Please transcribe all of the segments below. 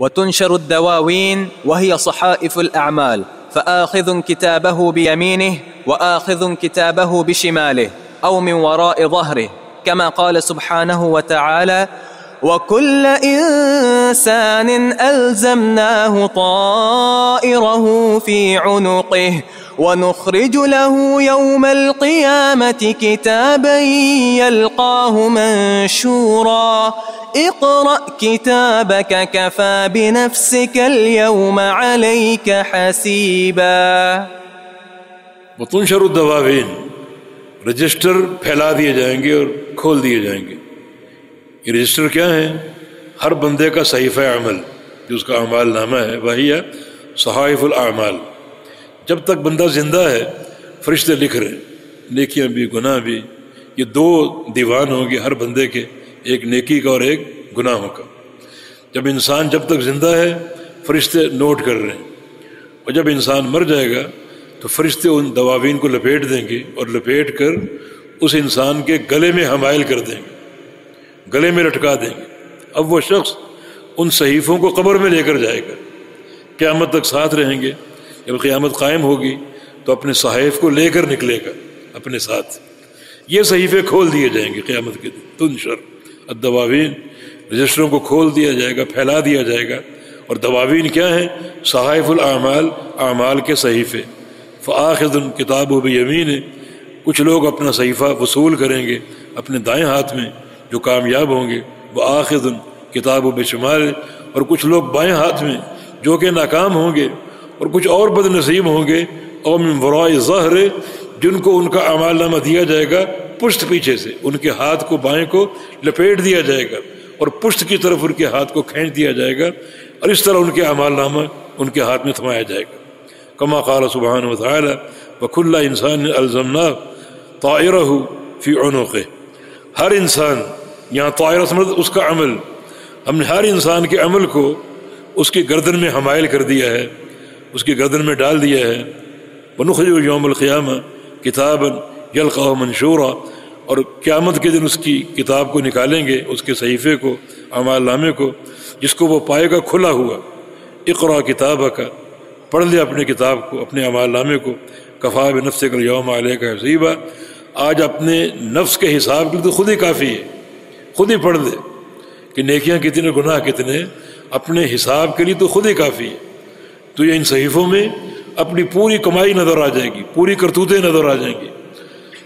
وتنشر الدواوين وهي صحائف الأعمال فآخذ كتابه بيمينه وآخذ كتابه بشماله أو من وراء ظهره كما قال سبحانه وتعالى وكل إنسان ألزمناه طائره في عنقه ونخرج له يوم القيامة كتابا يلقاه منشورا اقرأ كتابك كفى بنفسك اليوم عليك حسيبا. وتنشر الدواوین رجسٹر پھیلا دیے جائیں گے اور کھول دیے جائیں گے. یہ رجسٹر کیا ہے؟ ہر بندے کا صحیفہ عمل، جو اس کا اعمال نامہ ہے، وہی ہے، صحائف الاعمال. جب تک بندہ زندہ ہے، فرشتے لکھ رہے نیکیاں بھی، گناہ بھی، یہ دو دیوان ہوں گے ہر بندے کے. ایک نیکی کا اور ایک گناہوں کا۔ جب انسان جب تک زندہ ہے، فرشتے نوٹ کر رہے ہیں۔ اور جب انسان مر جائے گا، تو فرشتے ان دواوین کو لپیٹ دیں گے اور لپیٹ کر اس انسان کے گلے میں حمائل کر دیں گے۔ گلے میں لٹکا دیں گے۔ اب وہ شخص ان صحیفوں کو قبر میں لے کر جائے گا۔ قیامت تک ساتھ رہیں گے۔ جب قیامت قائم ہوگی، تو اپنے صحیف کو لے کر نکلے گا۔ اپنے ساتھ۔ یہ صحیفے کھول دیے جائیں گے قیامت کے دن۔ تن شر ادواوین رجسٹروں کو کھول دیا جائے گا، پھیلا دیا جائے گا۔ اور دواوین کیا ہیں؟ صحائف الاعمال، اعمال کے صحیفے۔ فآخذ کتاب و یمین ہے کچھ لوگ اپنا صحیفہ وصول کریں گے اپنے دائیں ہاتھ میں جو کامیاب ہوں گے۔ وہ آخذ کتاب و بے شمار اور کچھ لوگ بائیں ہاتھ میں جو کہ ناکام ہوں گے، اور کچھ اور بد نصیب ہوں گے۔ اور ورائے ظاہر جن کو ان کا اعمال نامہ دیا جائے گا۔ پشت پیچھے سے، ان کے ہاتھ کو بائیں کو لپیٹ دیا جائے گا اور پشت کی طرف ان کے ہاتھ کو کھینچ دیا جائے گا اور اس طرح ان کے اعمال نامہ ان کے ہاتھ میں تھمایا جائے گا۔ کما قال سبحان و تعالی بک اللہ انسان الزمنا طائرہ فی عنوق ہر انسان، یہاں طائرہ سمجھ مطلب اس کا عمل۔ ہم نے ہر انسان کے عمل کو اس کی گردن میں حمائل کر دیا ہے، اس کی گردن میں ڈال دیا ہے۔ بنخج یوم القیامہ کتاب یلقاہ منشورہ اور قیامت کے دن اس کی کتاب کو نکالیں گے، اس کے صحیفے کو، اعمال نامے کو، جس کو وہ پائے گا، کھلا ہوا۔ اقرا کتاب کا پڑھ لے اپنے کتاب کو، اپنے اعمال نامے کو۔ کفا نفس کر یوم علیہ کا حسیبہ آج اپنے نفس کے حساب کے لیے تو خود ہی کافی ہے۔ خود ہی پڑھ لے۔ کہ نیکیاں کتنے، گناہ کتنے۔ اپنے حساب کے لیے تو خود ہی کافی ہے۔ تو یہ ان صحیفوں میں اپنی پوری کمائی نظر آ جائے گی، پوری کرتوتیں نظر آ جائیں گی۔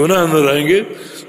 گناہ نظر آئیں گے۔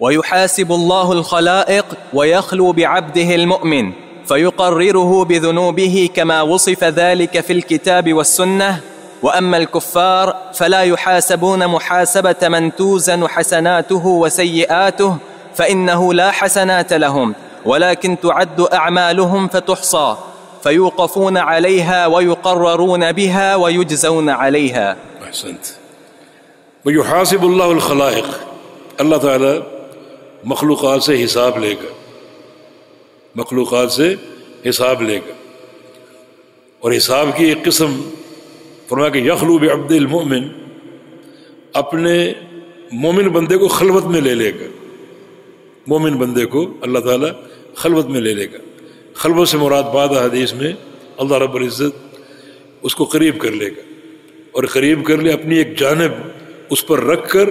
ويحاسب الله الخلائق ويخلو بعبده المؤمن فيقرره بذنوبه كما وصف ذلك في الكتاب والسنة واما الكفار فلا يحاسبون محاسبه من توزن حسناته وسيئاته فانه لا حسنات لهم ولكن تعد اعمالهم فتحصى فيوقفون عليها ويقررون بها ويجزون عليها. احسنت ويحاسب الله الخلائق. اللہ تعالی مخلوقات سے حساب لے گا. مخلوقات سے حساب لے گا. اور حساب کی ایک قسم فرما کہ یخلو عبد المؤمن اپنے مومن بندے کو خلوت میں لے لے گا. مومن بندے کو اللہ تعالیٰ خلوت میں لے لے گا. خلوت سے مراد باد حدیث میں اللہ رب العزت اس کو قریب کر لے گا اور قریب کر لے اپنی ایک جانب اس پر رکھ کر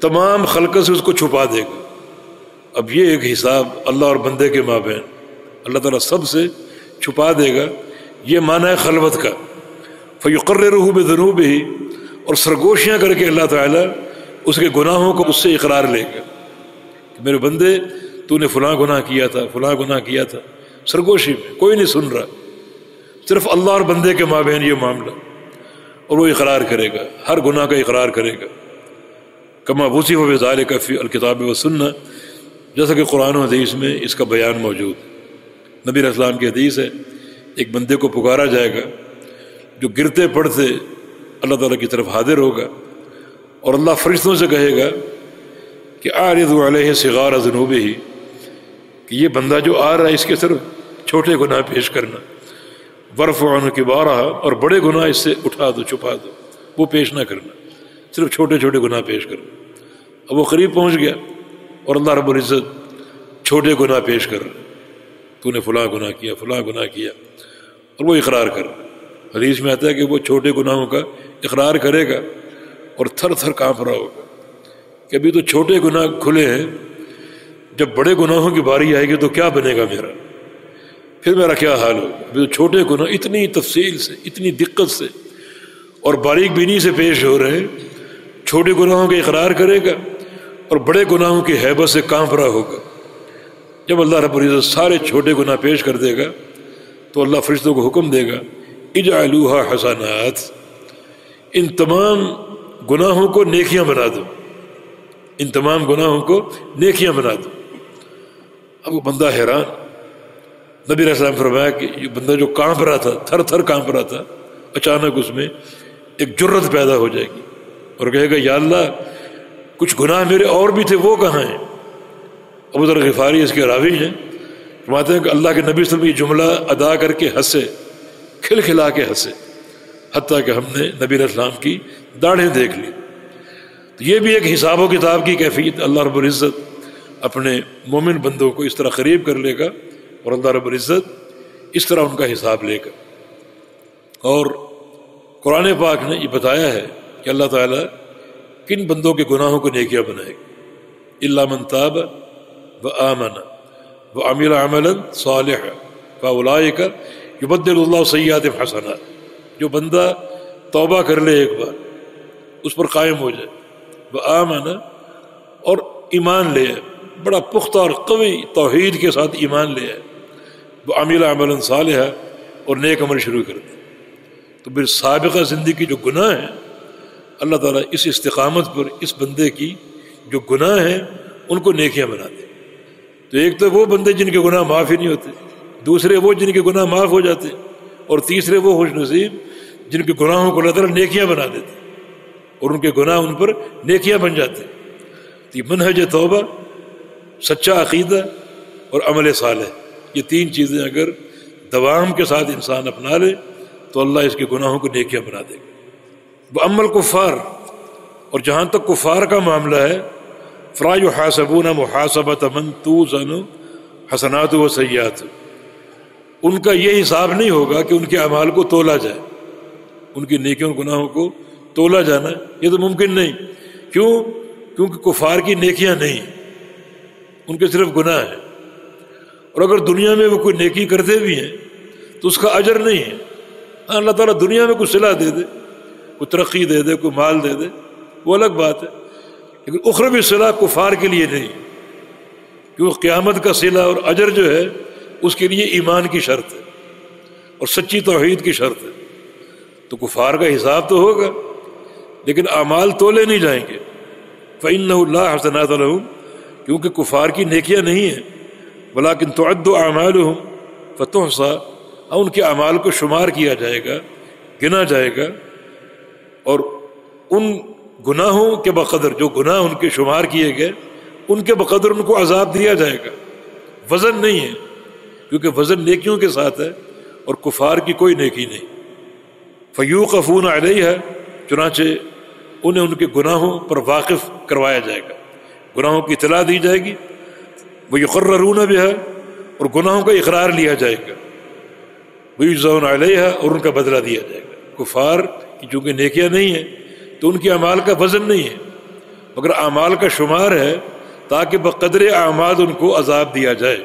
تمام خلقت سے اس کو چھپا دے گا۔ اب یہ ایک حساب اللہ اور بندے کے مابین اللہ تعالیٰ سب سے چھپا دے گا۔ یہ معنی ہے خلوت کا۔ فیقر رحو ذنوب ہی اور سرگوشیاں کر کے اللہ تعالیٰ اس کے گناہوں کو اس سے اقرار لے گا کہ میرے بندے تو نے فلاں گناہ کیا تھا، فلاں گناہ کیا تھا۔ سرگوشی میں، کوئی نہیں سن رہا۔ صرف اللہ اور بندے کے مابین یہ معاملہ۔ اور وہ اقرار کرے گا، ہر گناہ کا اقرار کرے گا۔ کما وسیع و ظال کا فی الکتاب و سننا جیسا کہ قرآن و حدیث میں اس کا بیان موجود۔ نبی اسلام کی حدیث ہے، ایک بندے کو پکارا جائے گا، جو گرتے پڑتے اللہ تعالیٰ کی طرف حاضر ہوگا۔ اور اللہ فرشتوں سے کہے گا کہ عارض علیہ سغار جنوب ہی کہ یہ بندہ جو آ رہا ہے اس کے صرف چھوٹے گناہ پیش کرنا۔ برف عنہ کی بارہ اور بڑے گناہ اس سے اٹھا دو، چھپا دو۔ وہ پیش نہ کرنا، صرف چھوٹے چھوٹے گناہ پیش کرنا۔ اب وہ قریب پہنچ گیا اور اللہ رب العزت چھوٹے گناہ پیش کر تو نے فلاں گناہ کیا، فلاں گناہ کیا۔ اور وہ اقرار کر حدیث میں آتا ہے کہ وہ چھوٹے گناہوں کا اقرار کرے گا اور تھر تھر کانپ رہا ہوگا کہ ابھی تو چھوٹے گناہ کھلے ہیں۔ جب بڑے گناہوں کی باری آئے گی تو کیا بنے گا میرا؟ پھر میرا کیا حال ہوگا؟ تو چھوٹے گناہ اتنی تفصیل سے، اتنی دقت سے اور باریک بینی سے پیش ہو رہے ہیں۔ چھوٹے گناہوں کا اقرار کرے گا اور بڑے گناہوں کی حیبت سے کانپ رہا ہوگا۔ جب اللہ رب العزت سارے چھوٹے گناہ پیش کر دے گا تو اللہ فرشتوں کو حکم دے گا، اجعلوہا حسنات۔ ان تمام گناہوں کو نیکیاں بنا دو۔ ان تمام گناہوں کو نیکیاں بنا دو۔ اب وہ بندہ حیران۔ نبی علیہ السلام فرمایا کہ یہ بندہ جو کانپ رہا تھا، تھر تھر کانپ رہا تھا، اچانک اس میں ایک جرت پیدا ہو جائے گی۔ اور کہے گا، یا اللہ، کچھ گناہ میرے اور بھی تھے، وہ کہاں ہیں؟ ابو ذر غفاری اس کے راوی ہیں۔ فرماتے ہیں کہ اللہ کے نبی صلی اللہ علیہ وسلم یہ جملہ ادا کر کے ہنسے، کھل کھلا کے ہنسے، حتیٰ کہ ہم نے نبی علیہ السلام کی داڑھیں دیکھ لی۔ تو یہ بھی ایک حساب و کتاب کی کیفیت، اللہ رب العزت اپنے مومن بندوں کو اس طرح قریب کر لے گا اور اللہ رب العزت اس طرح ان کا حساب لے گا۔ اور قرآن پاک نے یہ بتایا ہے کہ اللہ تعالیٰ کن بندوں کے گناہوں کو نیکیاں بنائے۔ گا اللہ منتاب و آمن و امیر عمل صالح و کا یبد اللہ سیاد حسنات۔ جو بندہ توبہ کر لے ایک بار، اس پر قائم ہو جائے۔ وہ آمن اور ایمان لے۔ بڑا پختہ اور قوی توحید کے ساتھ ایمان لے آئے۔ وہ امیر عمل صالح اور نیک عمل شروع کر دے۔ تو پھر سابقہ زندگی کی جو گناہ ہیں، اللہ تعالیٰ اس استقامت پر اس بندے کی جو گناہ ہیں، ان کو نیکیاں بنا دے۔ تو ایک تو وہ بندے جن کے گناہ معاف ہی نہیں ہوتے، دوسرے وہ جن کے گناہ معاف ہو جاتے، اور تیسرے وہ خوش نصیب جن کے گناہوں کو اللہ تعالیٰ نیکیاں بنا دیتے، اور ان کے گناہ ان پر نیکیاں بن جاتے۔ تو یہ منہج توبہ سچا عقیدہ اور عمل صالح۔ یہ تین چیزیں اگر دوام کے ساتھ انسان اپنا لے، تو اللہ اس کے گناہوں کو نیکیاں بنا دے گا۔ وہ عمل کفار اور جہاں تک کفار کا معاملہ ہے فرائے حاصبون محاسبت من تو زن حسنات و سیاحت ان کا یہ حساب نہیں ہوگا کہ ان کے اعمال کو تولا جائے۔ ان کی نیکیوں گناہوں کو تولا جانا، یہ تو ممکن نہیں۔ کیوں؟ کیونکہ کفار کی نیکیاں نہیں۔ ان کے صرف گناہ ہیں۔ اور اگر دنیا میں وہ کوئی نیکی کرتے بھی ہیں، تو اس کا اجر نہیں ہے۔ ہاں، اللہ تعالیٰ دنیا میں کچھ صلاح دے دے، کوئی ترقی دے دے، کوئی مال دے دے، وہ الگ بات ہے۔ لیکن اخروی صلاح کفار کے لیے نہیں، کیونکہ قیامت کا صلہ اور اجر جو ہے، اس کے لیے ایمان کی شرط ہے اور سچی توحید کی شرط ہے۔ تو کفار کا حساب تو ہوگا، لیکن اعمال تولے نہیں جائیں گے۔ فعن اللہ حسنات الحم کیونکہ کفار کی نیکیاں نہیں ہیں۔ بلاکن تو عد و اعمال ہوں فتح سا ان کے اعمال کو شمار کیا جائے گا، گنا جائے گا۔ اور ان گناہوں کے بقدر، جو گناہ ان کے شمار کیے گئے، ان کے بقدر ان کو عذاب دیا جائے گا۔ وزن نہیں ہے، کیونکہ وزن نیکیوں کے ساتھ ہے، اور کفار کی کوئی نیکی نہیں۔ فیوق افون علیہ ہے چنانچہ انہیں ان کے گناہوں پر واقف کروایا جائے گا۔ گناہوں کی اطلاع دی جائے گی، وہ یقررون بھی ہے اور گناہوں کا اقرار لیا جائے گا۔ زون علیہ اور ان کا بدلہ دیا جائے گا۔ کفار کی چونکہ نیکیاں نہیں ہیں، تو ان کی اعمال کا وزن نہیں ہے، مگر اعمال کا شمار ہے تاکہ بقدر اعمال ان کو عذاب دیا جائے۔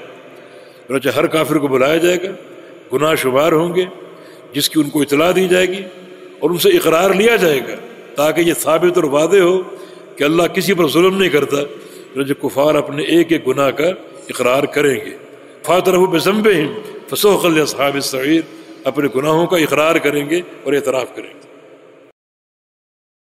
چنانچہ ہر کافر کو بلایا جائے گا، گناہ شمار ہوں گے، جس کی ان کو اطلاع دی جائے گی اور ان سے اقرار لیا جائے گا تاکہ یہ ثابت اور وعدے ہو کہ اللہ کسی پر ظلم نہیں کرتا جو کفار اپنے ایک ایک گناہ کا اقرار کریں گے۔ فاتر بزمب فسوق اصحاب السعیر اپنے گناہوں کا اقرار کریں گے اور اعتراف کریں گے۔